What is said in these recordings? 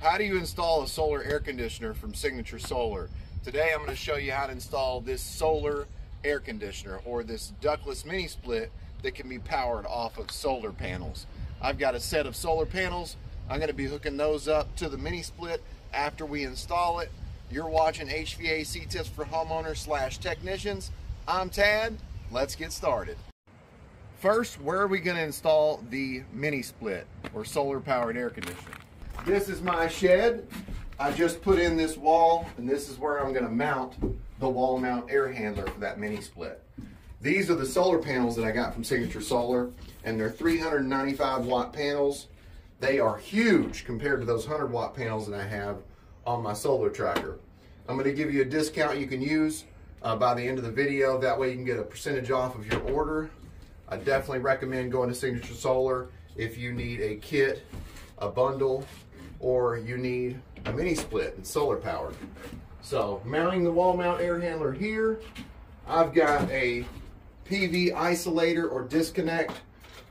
How do you install a solar air conditioner from Signature Solar? Today I'm going to show you how to install this solar air conditioner or this ductless mini split that can be powered off of solar panels. I've got a set of solar panels. I'm going to be hooking those up to the mini split after we install it. You're watching HVAC tips for homeowners slash technicians. I'm Tad. Let's get started. First, where are we going to install the mini split or solar powered air conditioner? This is my shed. I just put in this wall and this is where I'm gonna mount the wall mount air handler for that mini split. These are the solar panels that I got from Signature Solar and they're 395 watt panels. They are huge compared to those 100 watt panels that I have on my solar tracker. I'm gonna give you a discount you can use uh, by the end of the video. That way you can get a percentage off of your order. I definitely recommend going to Signature Solar if you need a kit, a bundle, or you need a mini split and solar powered. So mounting the wall mount air handler here, I've got a PV isolator or disconnect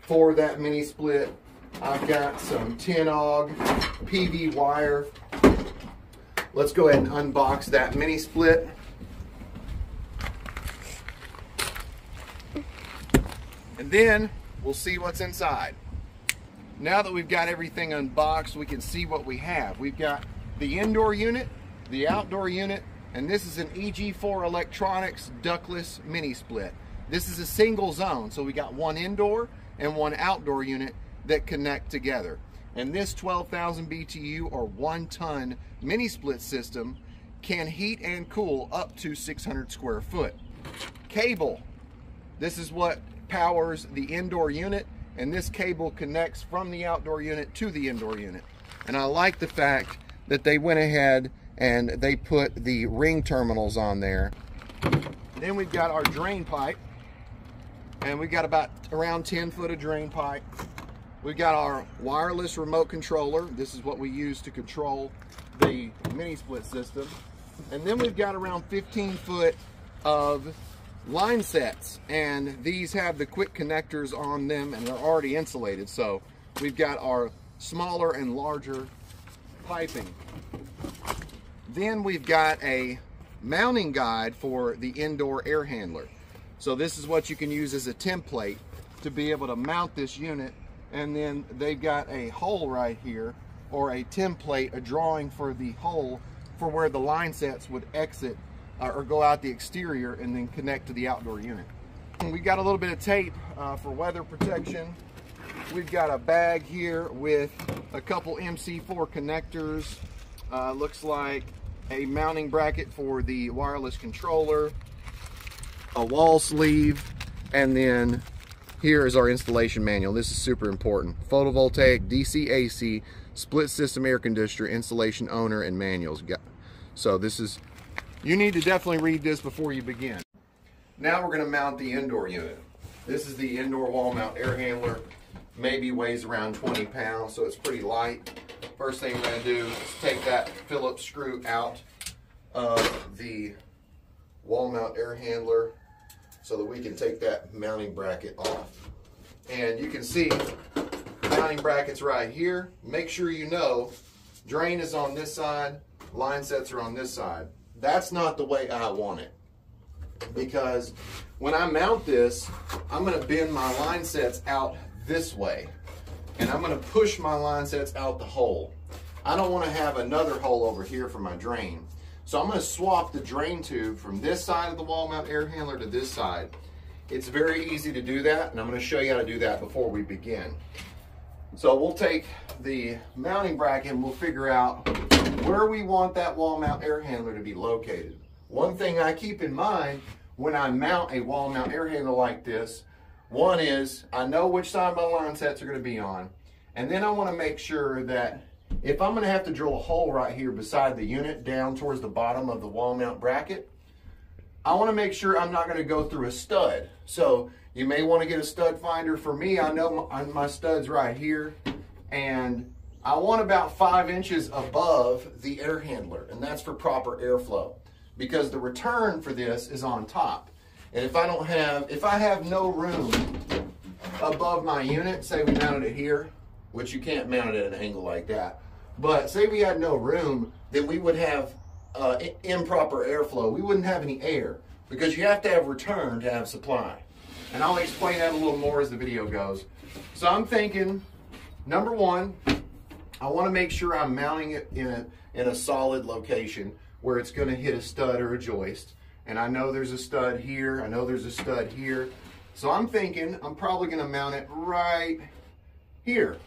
for that mini split. I've got some 10 AWG PV wire. Let's go ahead and unbox that mini split. And then we'll see what's inside now that we've got everything unboxed, we can see what we have. We've got the indoor unit, the outdoor unit, and this is an EG4 Electronics ductless mini split. This is a single zone, so we got one indoor and one outdoor unit that connect together. And this 12,000 BTU or one ton mini split system can heat and cool up to 600 square foot. Cable, this is what powers the indoor unit and this cable connects from the outdoor unit to the indoor unit. And I like the fact that they went ahead and they put the ring terminals on there. Then we've got our drain pipe and we've got about around 10 foot of drain pipe. We've got our wireless remote controller. This is what we use to control the mini split system. And then we've got around 15 foot of line sets and these have the quick connectors on them and they're already insulated so we've got our smaller and larger piping. Then we've got a mounting guide for the indoor air handler. So this is what you can use as a template to be able to mount this unit and then they've got a hole right here or a template a drawing for the hole for where the line sets would exit uh, or go out the exterior and then connect to the outdoor unit. And we got a little bit of tape uh, for weather protection. We've got a bag here with a couple MC4 connectors. Uh, looks like a mounting bracket for the wireless controller, a wall sleeve, and then here is our installation manual. This is super important. Photovoltaic DC AC split system air conditioner installation owner and manuals. So this is you need to definitely read this before you begin. Now we're going to mount the indoor unit. This is the indoor wall mount air handler. Maybe weighs around 20 pounds, so it's pretty light. First thing we're going to do is take that Phillips screw out of the wall mount air handler so that we can take that mounting bracket off. And you can see mounting brackets right here. Make sure you know drain is on this side, line sets are on this side. That's not the way I want it. Because when I mount this, I'm gonna bend my line sets out this way. And I'm gonna push my line sets out the hole. I don't wanna have another hole over here for my drain. So I'm gonna swap the drain tube from this side of the wall mount air handler to this side. It's very easy to do that, and I'm gonna show you how to do that before we begin. So we'll take the mounting bracket and we'll figure out where we want that wall mount air handler to be located. One thing I keep in mind when I mount a wall mount air handler like this, one is I know which side my line sets are going to be on. And then I want to make sure that if I'm going to have to drill a hole right here beside the unit down towards the bottom of the wall mount bracket, I want to make sure I'm not going to go through a stud. So you may want to get a stud finder. For me, I know my, my stud's right here. And I want about five inches above the air handler, and that's for proper airflow because the return for this is on top. And if I don't have, if I have no room above my unit, say we mounted it here, which you can't mount it at an angle like that, But say we had no room, then we would have uh, improper airflow. We wouldn't have any air because you have to have return to have supply. And I'll explain that a little more as the video goes. So I'm thinking, number one, I want to make sure I'm mounting it in a, in a solid location where it's going to hit a stud or a joist. And I know there's a stud here. I know there's a stud here. So I'm thinking I'm probably going to mount it right here.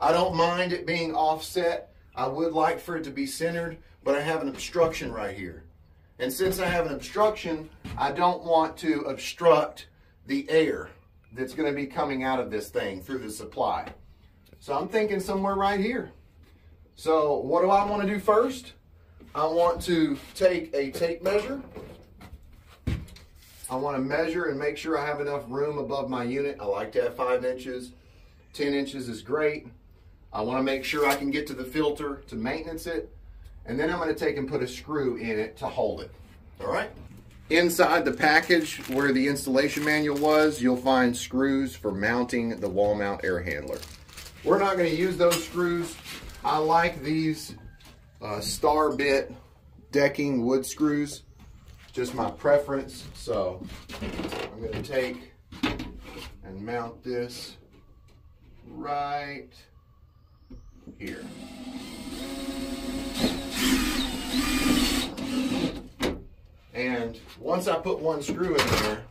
I don't mind it being offset. I would like for it to be centered, but I have an obstruction right here. And since I have an obstruction, I don't want to obstruct the air that's going to be coming out of this thing through the supply. So I'm thinking somewhere right here. So what do I want to do first? I want to take a tape measure. I want to measure and make sure I have enough room above my unit. I like to have five inches. 10 inches is great. I want to make sure I can get to the filter to maintenance it. And then I'm going to take and put a screw in it to hold it. All right. Inside the package where the installation manual was, you'll find screws for mounting the wall mount air handler. We're not going to use those screws. I like these uh, star bit decking wood screws. Just my preference. So I'm going to take and mount this right here. And once I put one screw in there,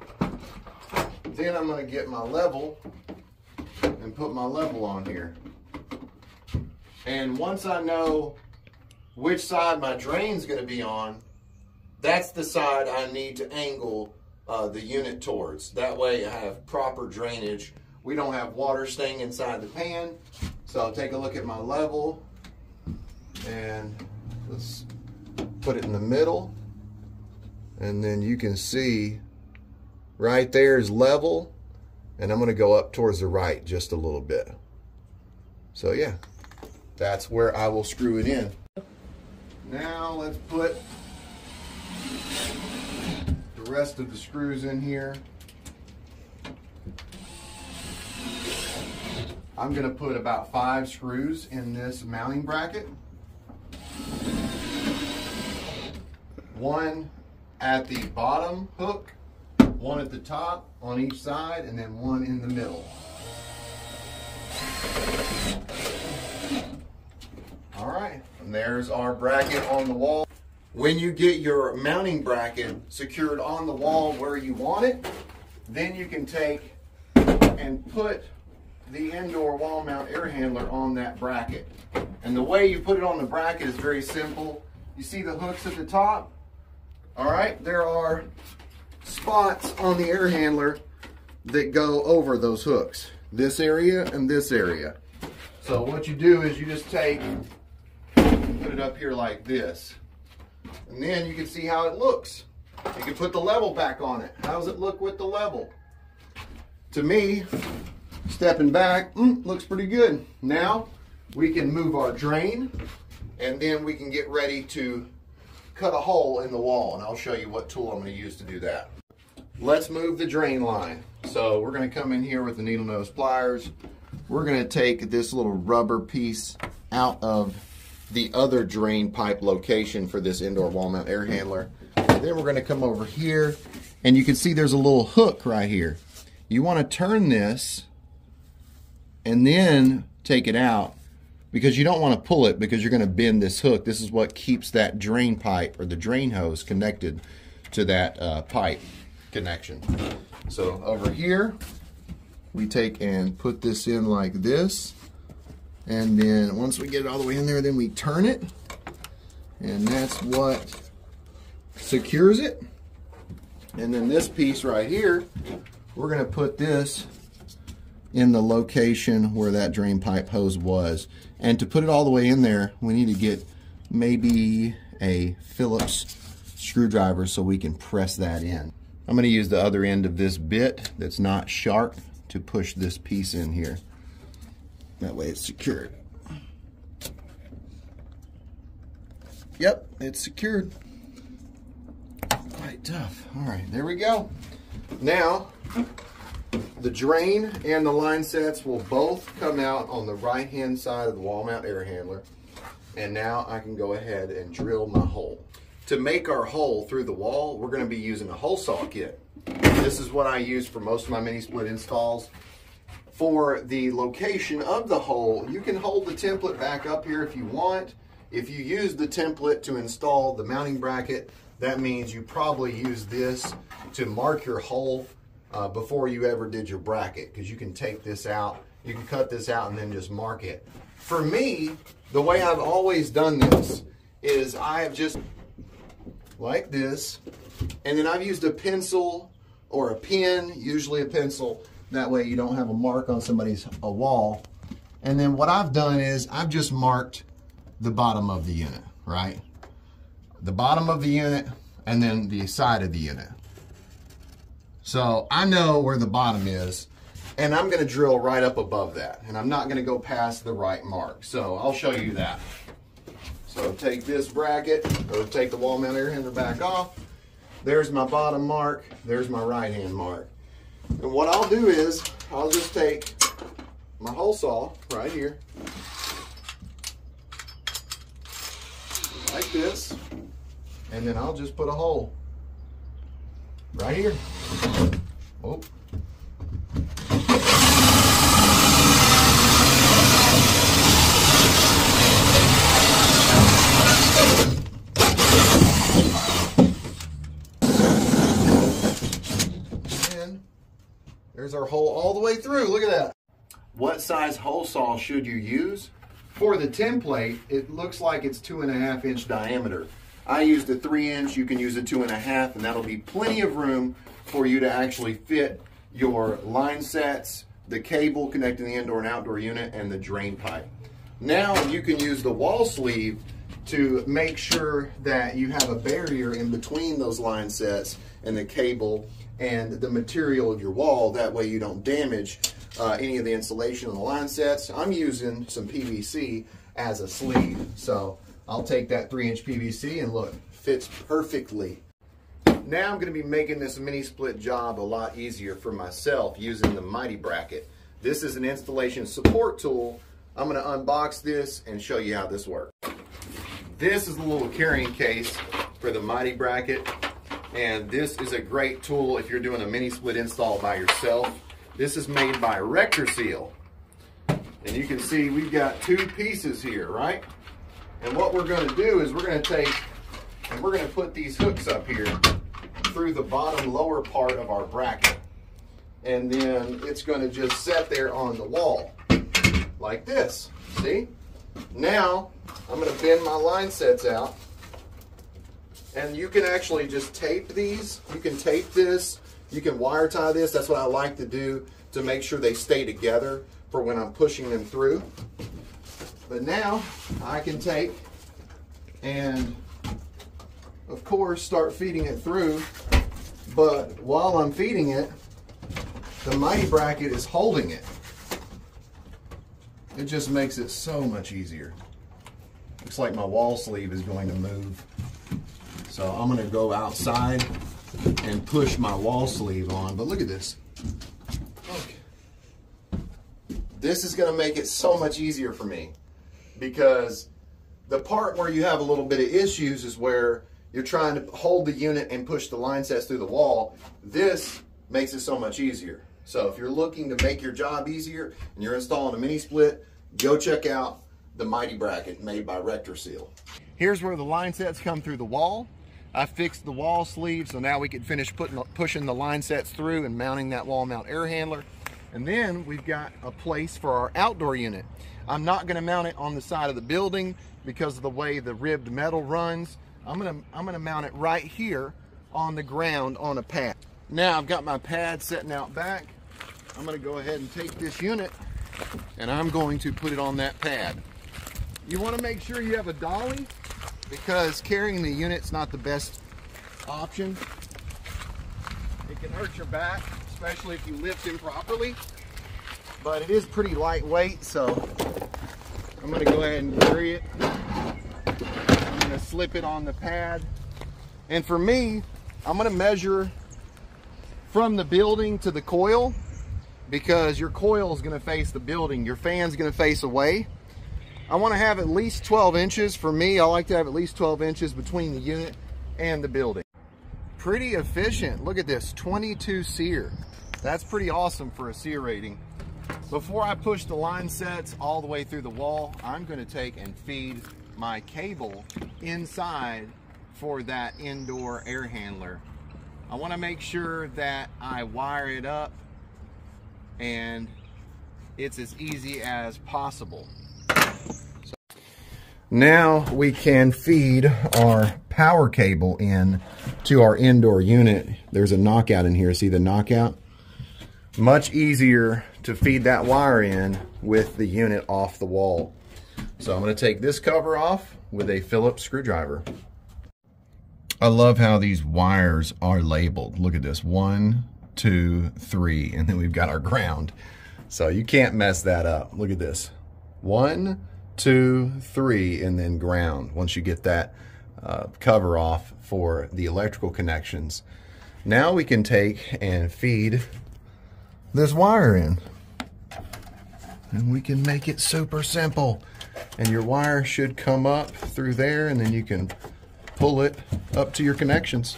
then I'm going to get my level and put my level on here. And once I know which side my drain's going to be on, that's the side I need to angle uh, the unit towards. That way I have proper drainage. We don't have water staying inside the pan. So I'll take a look at my level and let's put it in the middle and then you can see right there is level and I'm going to go up towards the right just a little bit. So yeah, that's where I will screw it in. Now let's put the rest of the screws in here. I'm going to put about five screws in this mounting bracket. One at the bottom hook, one at the top on each side, and then one in the middle. All right, and there's our bracket on the wall. When you get your mounting bracket secured on the wall where you want it, then you can take and put the indoor wall mount air handler on that bracket. And the way you put it on the bracket is very simple. You see the hooks at the top? All right, there are spots on the air handler that go over those hooks. This area and this area. So what you do is you just take, put it up here like this. And then you can see how it looks. You can put the level back on it. How does it look with the level? To me, stepping back, mm, looks pretty good. Now, we can move our drain, and then we can get ready to cut a hole in the wall and I'll show you what tool I'm going to use to do that. Let's move the drain line. So we're going to come in here with the needle nose pliers. We're going to take this little rubber piece out of the other drain pipe location for this indoor wall mount air handler. And then we're going to come over here and you can see there's a little hook right here. You want to turn this and then take it out because you don't want to pull it because you're going to bend this hook. This is what keeps that drain pipe or the drain hose connected to that uh, pipe connection. So over here, we take and put this in like this. And then once we get it all the way in there, then we turn it. And that's what secures it. And then this piece right here, we're going to put this in the location where that drain pipe hose was. And to put it all the way in there, we need to get maybe a Phillips screwdriver so we can press that in. I'm going to use the other end of this bit that's not sharp to push this piece in here. That way it's secured. Yep, it's secured. Quite tough. All right, there we go. Now, the drain and the line sets will both come out on the right hand side of the wall mount air handler. And now I can go ahead and drill my hole. To make our hole through the wall, we're gonna be using a hole saw kit. This is what I use for most of my mini split installs. For the location of the hole, you can hold the template back up here if you want. If you use the template to install the mounting bracket, that means you probably use this to mark your hole uh, before you ever did your bracket because you can take this out, you can cut this out and then just mark it. For me, the way I've always done this is I have just like this and then I've used a pencil or a pen, usually a pencil, that way you don't have a mark on somebody's a wall. And then what I've done is I've just marked the bottom of the unit, right? The bottom of the unit and then the side of the unit. So I know where the bottom is and I'm gonna drill right up above that and I'm not gonna go past the right mark. So I'll show you that. So take this bracket or take the wall mount air handler back off. There's my bottom mark, there's my right hand mark. And what I'll do is I'll just take my hole saw right here like this and then I'll just put a hole right here. Oh. And there's our hole all the way through. Look at that. What size hole saw should you use? For the template, it looks like it's two and a half inch diameter. I used a three inch, you can use a two and a half, and that'll be plenty of room for you to actually fit your line sets, the cable connecting the indoor and outdoor unit, and the drain pipe. Now you can use the wall sleeve to make sure that you have a barrier in between those line sets and the cable and the material of your wall. That way you don't damage uh, any of the insulation on the line sets. I'm using some PVC as a sleeve. So I'll take that three inch PVC and look, fits perfectly. Now I'm gonna be making this mini split job a lot easier for myself using the Mighty Bracket. This is an installation support tool. I'm gonna unbox this and show you how this works. This is a little carrying case for the Mighty Bracket. And this is a great tool if you're doing a mini split install by yourself. This is made by Rector Seal. And you can see we've got two pieces here, right? And what we're gonna do is we're gonna take and we're gonna put these hooks up here through the bottom lower part of our bracket. And then it's gonna just set there on the wall like this, see? Now, I'm gonna bend my line sets out and you can actually just tape these. You can tape this, you can wire tie this. That's what I like to do to make sure they stay together for when I'm pushing them through. But now I can take and of course start feeding it through. But while I'm feeding it, the mighty bracket is holding it. It just makes it so much easier. Looks like my wall sleeve is going to move. So I'm gonna go outside and push my wall sleeve on. But look at this. Okay. This is gonna make it so much easier for me because the part where you have a little bit of issues is where you're trying to hold the unit and push the line sets through the wall. This makes it so much easier. So if you're looking to make your job easier and you're installing a mini split, go check out the Mighty Bracket made by RectorSeal. Here's where the line sets come through the wall. I fixed the wall sleeve so now we can finish putting, pushing the line sets through and mounting that wall mount air handler. And then we've got a place for our outdoor unit. I'm not gonna mount it on the side of the building because of the way the ribbed metal runs. I'm gonna, I'm gonna mount it right here on the ground on a pad. Now I've got my pad setting out back. I'm gonna go ahead and take this unit and I'm going to put it on that pad. You wanna make sure you have a dolly because carrying the unit's not the best option. It can hurt your back, especially if you lift improperly, but it is pretty lightweight, so I'm gonna go ahead and carry it. I'm gonna slip it on the pad. And for me, I'm gonna measure from the building to the coil because your coil is gonna face the building. Your fan's gonna face away. I want to have at least 12 inches. For me, I like to have at least 12 inches between the unit and the building. Pretty efficient. Look at this, 22 SEER. That's pretty awesome for a SEER rating. Before I push the line sets all the way through the wall, I'm going to take and feed my cable inside for that indoor air handler. I want to make sure that I wire it up and it's as easy as possible. So now we can feed our power cable in to our indoor unit. There's a knockout in here. See the knockout? Much easier to feed that wire in with the unit off the wall. So I'm going to take this cover off with a Phillips screwdriver. I love how these wires are labeled. Look at this, one, two, three, and then we've got our ground. So you can't mess that up. Look at this. One, two, three, and then ground once you get that uh, cover off for the electrical connections. Now we can take and feed this wire in. And we can make it super simple. And your wire should come up through there and then you can pull it up to your connections.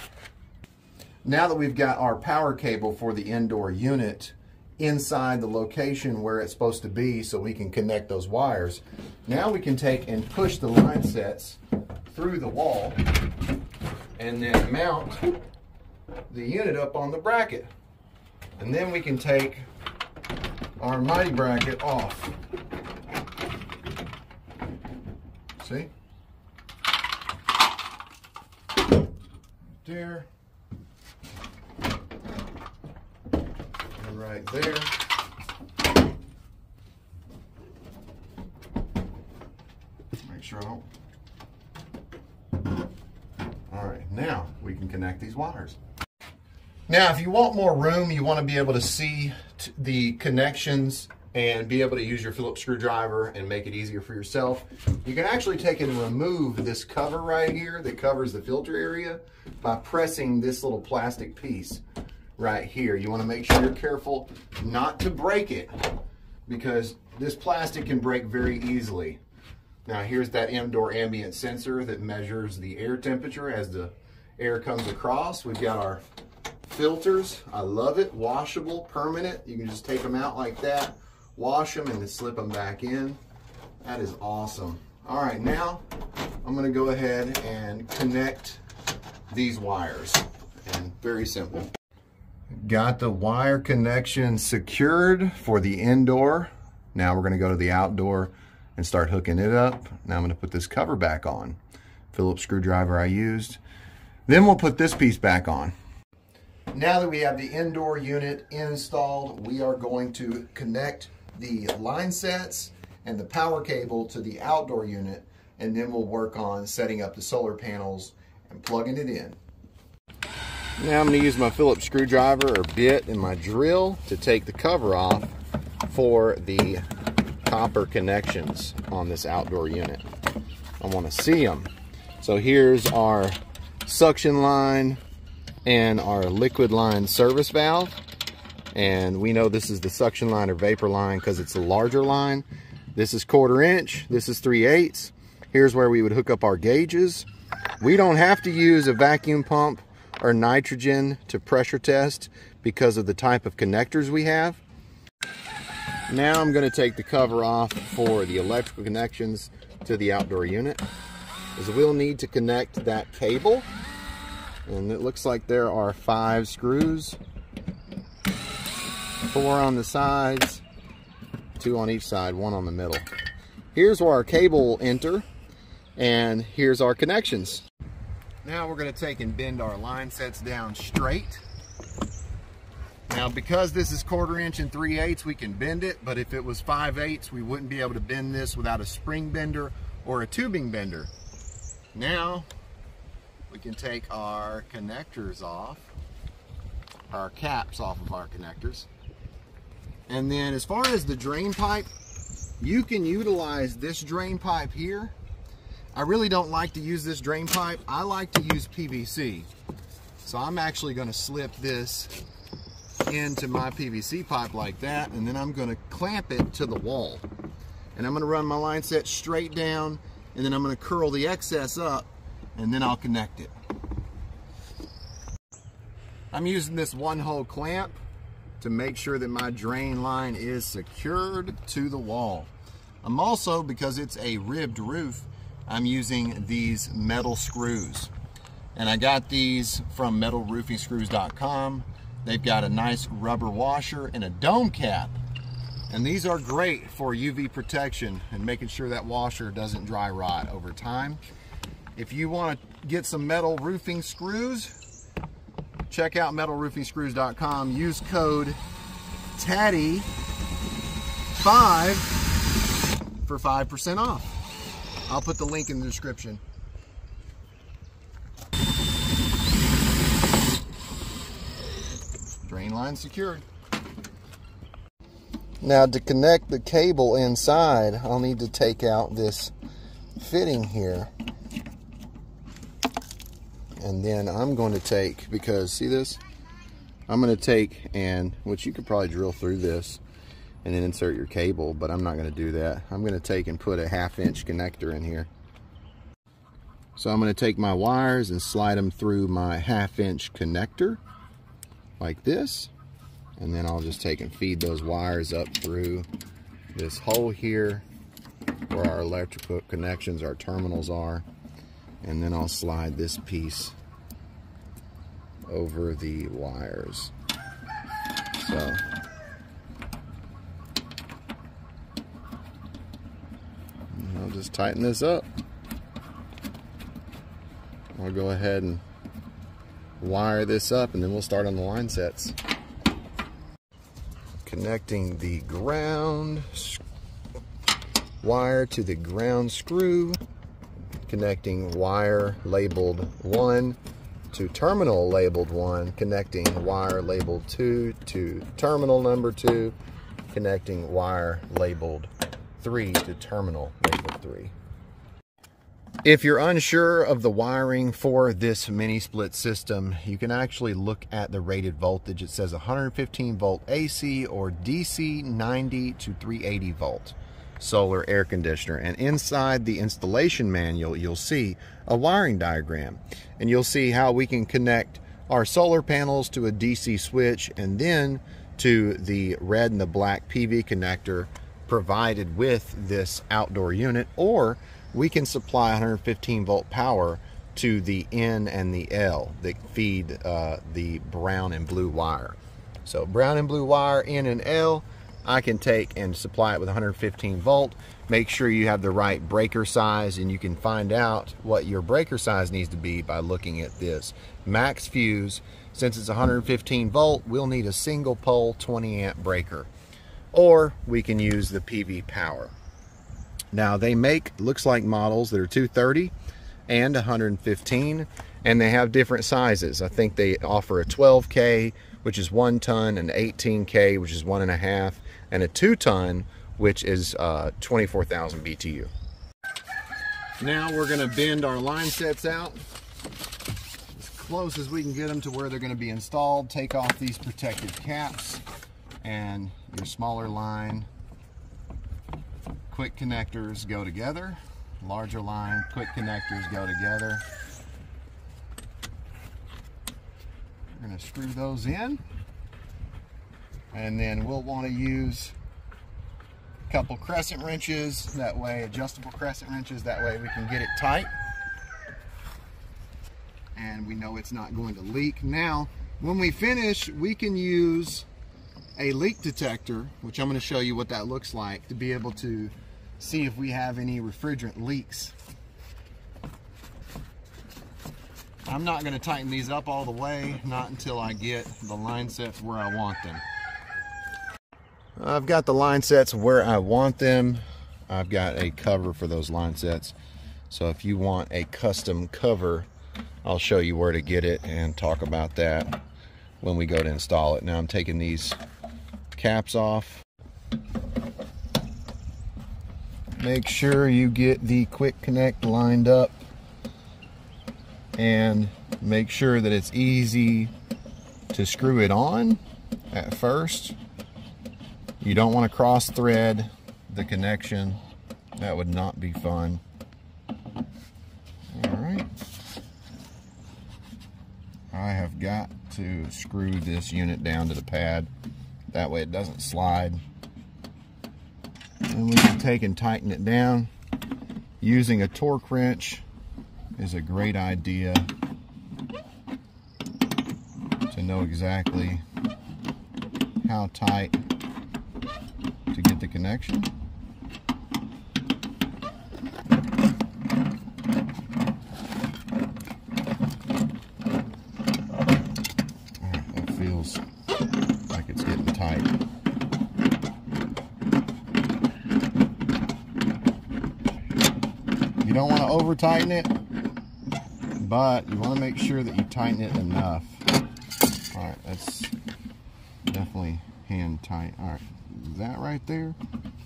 Now that we've got our power cable for the indoor unit inside the location where it's supposed to be so we can connect those wires, now we can take and push the line sets through the wall and then mount the unit up on the bracket. And then we can take our mighty bracket off. See? There. And right there. Make sure I don't. All right, now we can connect these wires. Now, if you want more room, you want to be able to see the connections and be able to use your Phillips screwdriver and make it easier for yourself. You can actually take and remove this cover right here that covers the filter area by pressing this little plastic piece right here. You want to make sure you're careful not to break it because this plastic can break very easily. Now here's that indoor ambient sensor that measures the air temperature as the air comes across. We've got our filters. I love it. Washable, permanent. You can just take them out like that, wash them, and then slip them back in. That is awesome. All right, now I'm gonna go ahead and connect these wires. And very simple. Got the wire connection secured for the indoor. Now we're gonna go to the outdoor and start hooking it up. Now I'm gonna put this cover back on. Phillips screwdriver I used. Then we'll put this piece back on. Now that we have the indoor unit installed, we are going to connect the line sets and the power cable to the outdoor unit, and then we'll work on setting up the solar panels and plugging it in. Now I'm going to use my Phillips screwdriver or bit and my drill to take the cover off for the copper connections on this outdoor unit. I want to see them. So here's our suction line, and our liquid line service valve. And we know this is the suction line or vapor line because it's a larger line. This is quarter inch, this is 3 eighths. Here's where we would hook up our gauges. We don't have to use a vacuum pump or nitrogen to pressure test because of the type of connectors we have. Now I'm going to take the cover off for the electrical connections to the outdoor unit. As we'll need to connect that cable and it looks like there are five screws. Four on the sides, two on each side, one on the middle. Here's where our cable will enter, and here's our connections. Now we're gonna take and bend our line sets down straight. Now because this is quarter inch and 3 eighths, we can bend it, but if it was 5 eighths, we wouldn't be able to bend this without a spring bender or a tubing bender. Now we can take our connectors off, our caps off of our connectors. And then as far as the drain pipe, you can utilize this drain pipe here. I really don't like to use this drain pipe. I like to use PVC. So I'm actually gonna slip this into my PVC pipe like that, and then I'm gonna clamp it to the wall. and I'm gonna run my line set straight down and then I'm gonna curl the excess up and then I'll connect it. I'm using this one hole clamp to make sure that my drain line is secured to the wall. I'm also, because it's a ribbed roof, I'm using these metal screws. And I got these from metalroofingscrews.com. They've got a nice rubber washer and a dome cap. And these are great for UV protection and making sure that washer doesn't dry rot over time. If you want to get some metal roofing screws, check out metalroofingscrews.com. Use code TADDY5 for 5% off. I'll put the link in the description. Drain line secured. Now to connect the cable inside, I'll need to take out this fitting here. And then I'm going to take, because see this? I'm going to take and, which you could probably drill through this and then insert your cable, but I'm not going to do that. I'm going to take and put a half inch connector in here. So I'm going to take my wires and slide them through my half inch connector like this. And then I'll just take and feed those wires up through this hole here where our electrical connections, our terminals are. And then I'll slide this piece over the wires. So I'll just tighten this up. I'll go ahead and wire this up and then we'll start on the line sets. Connecting the ground wire to the ground screw. Connecting wire labeled 1 to terminal labeled 1. Connecting wire labeled 2 to terminal number 2. Connecting wire labeled 3 to terminal labeled 3. If you're unsure of the wiring for this mini split system, you can actually look at the rated voltage. It says 115 volt AC or DC 90 to 380 volt solar air conditioner. And inside the installation manual, you'll see a wiring diagram. And you'll see how we can connect our solar panels to a DC switch and then to the red and the black PV connector provided with this outdoor unit. Or we can supply 115 volt power to the N and the L that feed uh, the brown and blue wire. So brown and blue wire, N and L, I can take and supply it with 115 volt. Make sure you have the right breaker size and you can find out what your breaker size needs to be by looking at this. Max fuse, since it's 115 volt, we'll need a single pole 20 amp breaker. Or we can use the PV power. Now they make, looks like models that are 230 and 115 and they have different sizes. I think they offer a 12K, which is one ton, an 18K, which is one and a half, and a two ton, which is uh, 24,000 BTU. Now we're gonna bend our line sets out as close as we can get them to where they're gonna be installed. Take off these protective caps and your smaller line quick connectors go together. Larger line, quick connectors go together. We're to screw those in. And then we'll want to use a couple crescent wrenches, that way, adjustable crescent wrenches, that way we can get it tight. And we know it's not going to leak. Now, when we finish, we can use a leak detector, which I'm going to show you what that looks like, to be able to see if we have any refrigerant leaks. I'm not going to tighten these up all the way, not until I get the line sets where I want them. I've got the line sets where I want them. I've got a cover for those line sets. So if you want a custom cover, I'll show you where to get it and talk about that when we go to install it. Now I'm taking these caps off. Make sure you get the quick connect lined up and make sure that it's easy to screw it on at first. You don't want to cross thread the connection That would not be fun. All right. I have got to screw this unit down to the pad. That way it doesn't slide. And we can take and tighten it down. Using a torque wrench is a great idea to know exactly how tight to get the connection. that feels like it's getting tight. You don't want to over tighten it, but you want to make sure that you tighten it enough. All right, that's definitely hand tight. All right, that right there,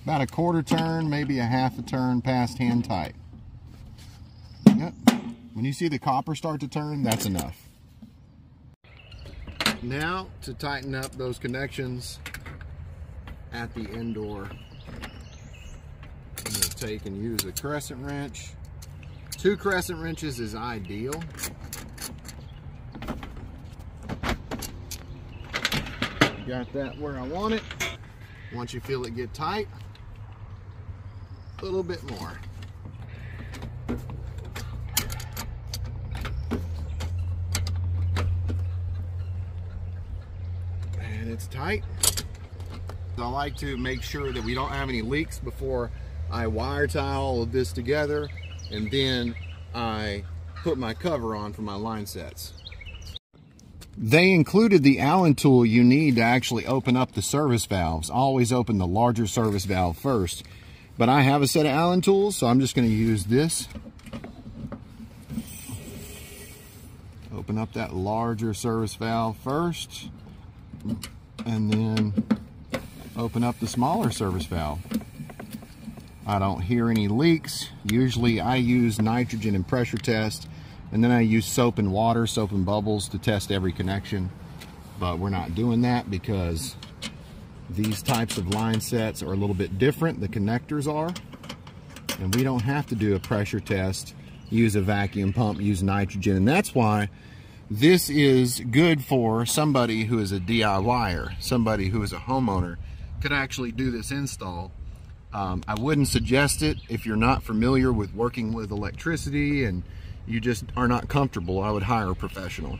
about a quarter turn, maybe a half a turn past hand tight. Yep. When you see the copper start to turn, that's enough. Now to tighten up those connections at the indoor, I'm going to take and use a crescent wrench. Two crescent wrenches is ideal. Got that where I want it. Once you feel it get tight, a little bit more. And it's tight. I like to make sure that we don't have any leaks before I wire tie all of this together and then I put my cover on for my line sets. They included the Allen tool you need to actually open up the service valves. Always open the larger service valve first. But I have a set of Allen tools, so I'm just going to use this. Open up that larger service valve first. And then open up the smaller service valve. I don't hear any leaks. Usually I use nitrogen and pressure test and then I use soap and water, soap and bubbles to test every connection. But we're not doing that because these types of line sets are a little bit different. The connectors are. And we don't have to do a pressure test, use a vacuum pump, use nitrogen. And that's why this is good for somebody who is a DIYer, somebody who is a homeowner could actually do this install. Um, I wouldn't suggest it if you're not familiar with working with electricity and you just are not comfortable, I would hire a professional.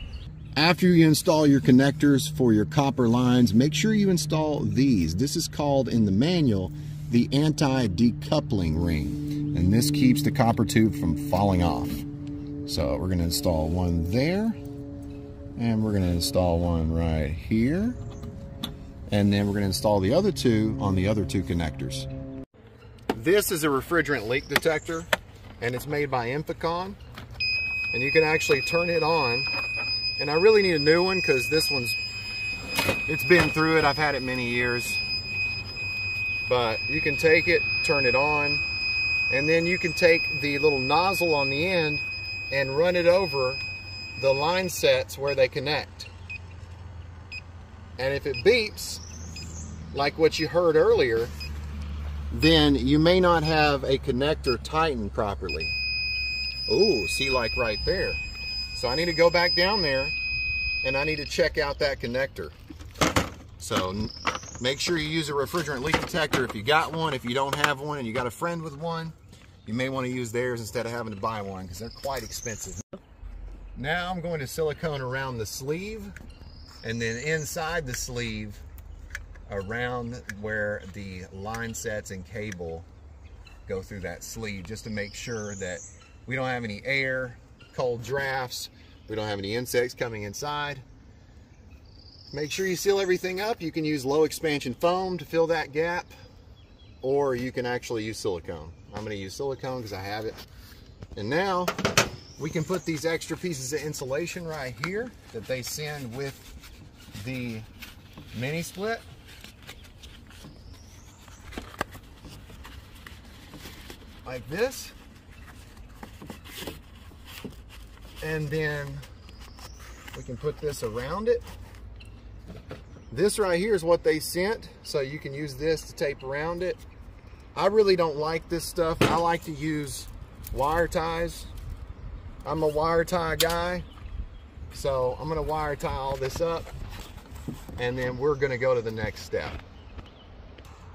After you install your connectors for your copper lines, make sure you install these. This is called in the manual the anti-decoupling ring. And this keeps the copper tube from falling off. So we're gonna install one there. And we're gonna install one right here. And then we're gonna install the other two on the other two connectors. This is a refrigerant leak detector and it's made by Inficon and you can actually turn it on. And I really need a new one because this one's, it's been through it. I've had it many years. But you can take it, turn it on, and then you can take the little nozzle on the end and run it over the line sets where they connect. And if it beeps, like what you heard earlier, then you may not have a connector tightened properly. Oh, see like right there. So I need to go back down there and I need to check out that connector. So make sure you use a refrigerant leak detector if you got one. If you don't have one and you got a friend with one, you may want to use theirs instead of having to buy one because they're quite expensive. Now I'm going to silicone around the sleeve and then inside the sleeve around where the line sets and cable go through that sleeve just to make sure that we don't have any air, cold drafts. We don't have any insects coming inside. Make sure you seal everything up. You can use low expansion foam to fill that gap, or you can actually use silicone. I'm gonna use silicone because I have it. And now we can put these extra pieces of insulation right here that they send with the mini split. Like this. And then we can put this around it. This right here is what they sent, so you can use this to tape around it. I really don't like this stuff. I like to use wire ties. I'm a wire tie guy. So I'm gonna wire tie all this up and then we're gonna go to the next step.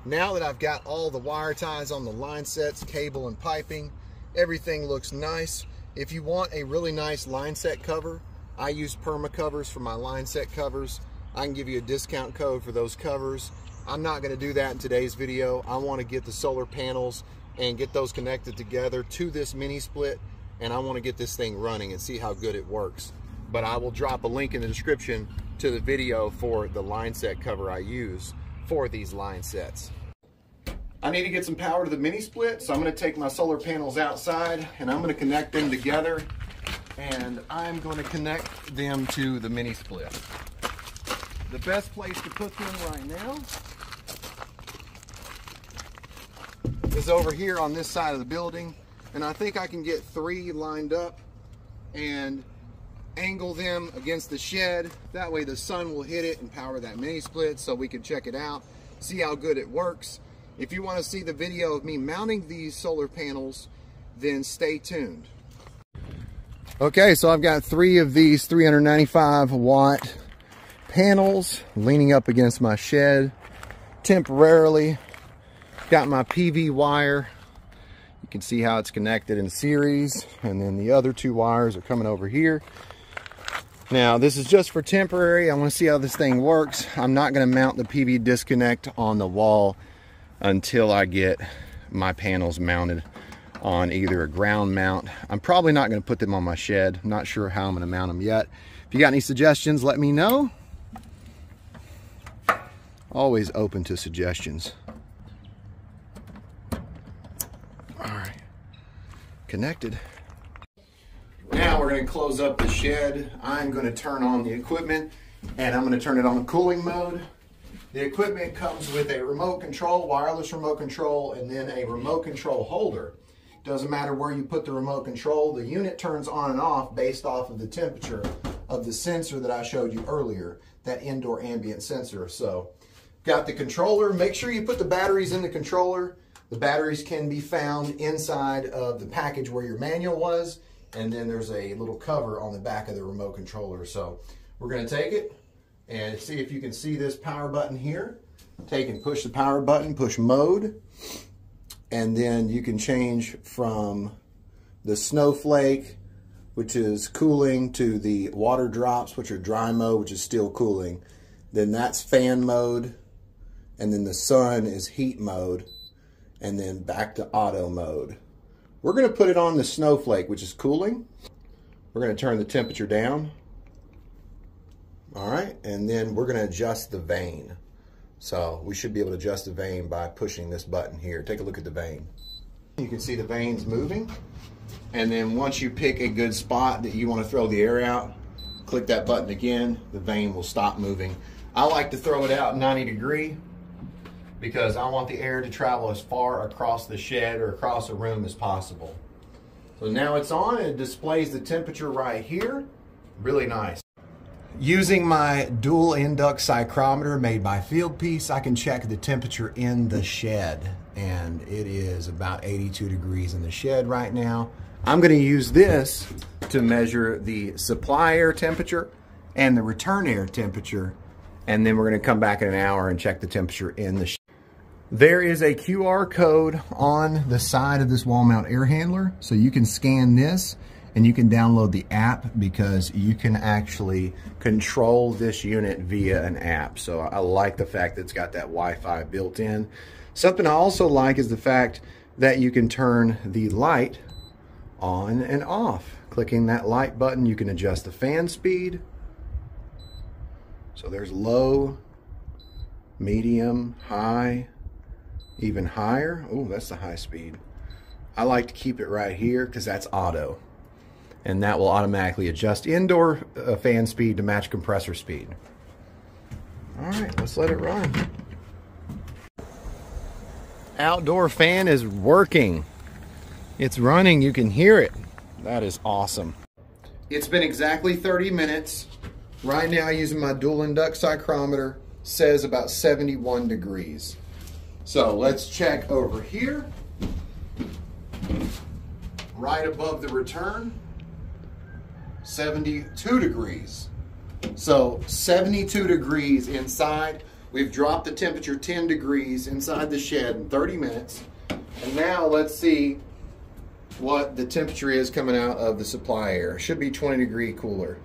Now that I've got all the wire ties on the line sets, cable and piping, everything looks nice. If you want a really nice line set cover, I use Permacovers for my line set covers. I can give you a discount code for those covers. I'm not gonna do that in today's video. I wanna get the solar panels and get those connected together to this mini split and I wanna get this thing running and see how good it works. But I will drop a link in the description to the video for the line set cover I use for these line sets. I need to get some power to the mini split, so I'm gonna take my solar panels outside and I'm gonna connect them together and I'm gonna connect them to the mini split. The best place to put them right now is over here on this side of the building. And I think I can get three lined up and angle them against the shed. That way the sun will hit it and power that mini split so we can check it out, see how good it works. If you want to see the video of me mounting these solar panels, then stay tuned. Okay, so I've got three of these 395 watt panels leaning up against my shed temporarily. Got my PV wire. You can see how it's connected in series. And then the other two wires are coming over here. Now, this is just for temporary. I want to see how this thing works. I'm not going to mount the PV disconnect on the wall until I get my panels mounted on either a ground mount. I'm probably not going to put them on my shed. I'm not sure how I'm going to mount them yet. If you got any suggestions, let me know. Always open to suggestions. All right, connected. Now we're going to close up the shed. I'm going to turn on the equipment and I'm going to turn it on cooling mode. The equipment comes with a remote control, wireless remote control, and then a remote control holder. Doesn't matter where you put the remote control, the unit turns on and off based off of the temperature of the sensor that I showed you earlier, that indoor ambient sensor. So got the controller, make sure you put the batteries in the controller. The batteries can be found inside of the package where your manual was, and then there's a little cover on the back of the remote controller. So we're gonna take it and see if you can see this power button here. Take and push the power button, push mode, and then you can change from the snowflake, which is cooling, to the water drops, which are dry mode, which is still cooling. Then that's fan mode, and then the sun is heat mode, and then back to auto mode. We're gonna put it on the snowflake, which is cooling. We're gonna turn the temperature down. All right, and then we're gonna adjust the vane. So we should be able to adjust the vane by pushing this button here. Take a look at the vane. You can see the vanes moving. And then once you pick a good spot that you want to throw the air out, click that button again, the vane will stop moving. I like to throw it out 90 degree because I want the air to travel as far across the shed or across the room as possible. So now it's on and it displays the temperature right here. Really nice. Using my dual induct psychrometer made by Fieldpiece, I can check the temperature in the shed. And it is about 82 degrees in the shed right now. I'm gonna use this to measure the supply air temperature and the return air temperature. And then we're gonna come back in an hour and check the temperature in the shed. There is a QR code on the side of this wall mount air handler. So you can scan this and you can download the app because you can actually control this unit via an app. So I like the fact that it's got that Wi-Fi built in. Something I also like is the fact that you can turn the light on and off. Clicking that light button, you can adjust the fan speed. So there's low, medium, high, even higher. Oh, that's the high speed. I like to keep it right here because that's auto and that will automatically adjust indoor uh, fan speed to match compressor speed. All right, let's let it run. Outdoor fan is working. It's running, you can hear it. That is awesome. It's been exactly 30 minutes. Right now, using my dual induct psychrometer, says about 71 degrees. So let's check over here. Right above the return, 72 degrees. So 72 degrees inside. We've dropped the temperature 10 degrees inside the shed in 30 minutes. And now let's see what the temperature is coming out of the supply air. Should be 20 degree cooler.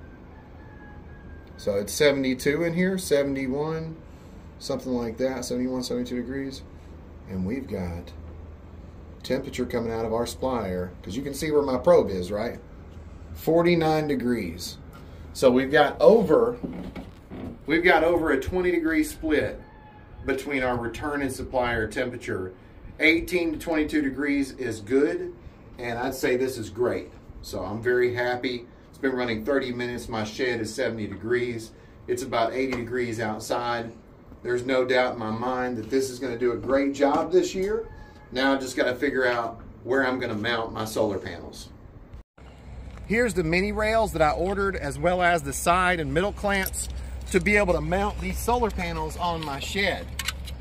So it's 72 in here, 71, something like that, 71, 72 degrees. And we've got temperature coming out of our supply air, because you can see where my probe is, right? 49 degrees. So we've got over, we've got over a 20 degree split between our return and supplier temperature. 18 to 22 degrees is good, and I'd say this is great. So I'm very happy. It's been running 30 minutes. My shed is 70 degrees. It's about 80 degrees outside. There's no doubt in my mind that this is going to do a great job this year. Now I just got to figure out where I'm going to mount my solar panels. Here's the mini rails that I ordered as well as the side and middle clamps to be able to mount these solar panels on my shed.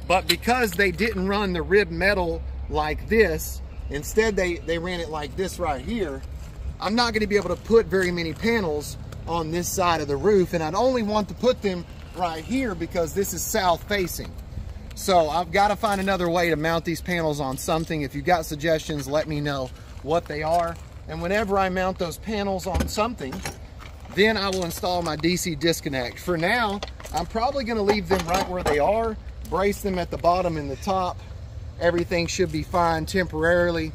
But because they didn't run the rib metal like this, instead they, they ran it like this right here, I'm not gonna be able to put very many panels on this side of the roof and I'd only want to put them right here because this is south facing. So I've got to find another way to mount these panels on something. If you've got suggestions, let me know what they are. And whenever I mount those panels on something, then I will install my DC disconnect. For now, I'm probably gonna leave them right where they are, brace them at the bottom and the top. Everything should be fine temporarily.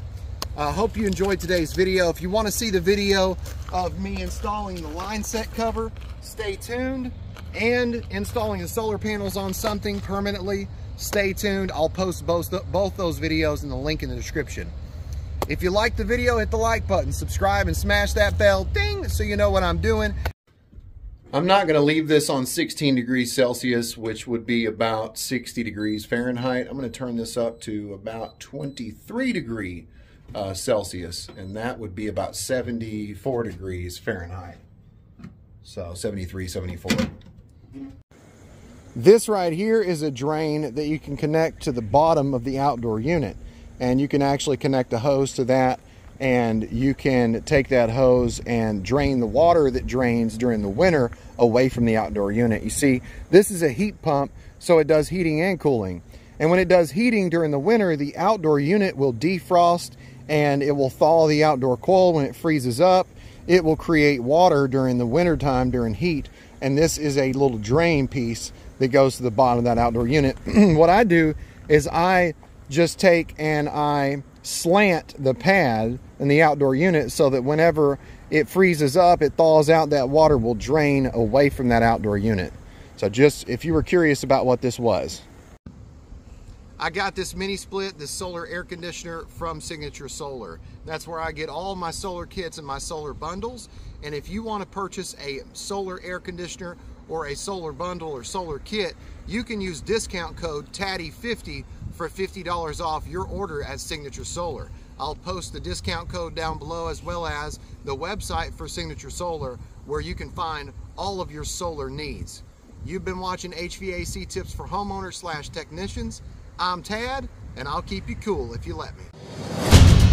I uh, hope you enjoyed today's video. If you wanna see the video of me installing the line set cover, stay tuned. And installing the solar panels on something permanently, stay tuned. I'll post both, both those videos in the link in the description. If you like the video, hit the like button, subscribe, and smash that bell, ding, so you know what I'm doing. I'm not going to leave this on 16 degrees Celsius, which would be about 60 degrees Fahrenheit. I'm going to turn this up to about 23 degree uh, Celsius, and that would be about 74 degrees Fahrenheit. So 73, 74. This right here is a drain that you can connect to the bottom of the outdoor unit and you can actually connect a hose to that and you can take that hose and drain the water that drains during the winter away from the outdoor unit. You see, this is a heat pump, so it does heating and cooling. And when it does heating during the winter, the outdoor unit will defrost and it will thaw the outdoor coil when it freezes up. It will create water during the winter time during heat. And this is a little drain piece that goes to the bottom of that outdoor unit. what I do is I just take and I slant the pad in the outdoor unit so that whenever it freezes up, it thaws out, that water will drain away from that outdoor unit. So just if you were curious about what this was. I got this mini split, this solar air conditioner from Signature Solar. That's where I get all my solar kits and my solar bundles. And if you want to purchase a solar air conditioner or a solar bundle or solar kit, you can use discount code TADDY50 for $50 off your order at Signature Solar. I'll post the discount code down below as well as the website for Signature Solar where you can find all of your solar needs. You've been watching HVAC tips for homeowners slash technicians. I'm Tad and I'll keep you cool if you let me.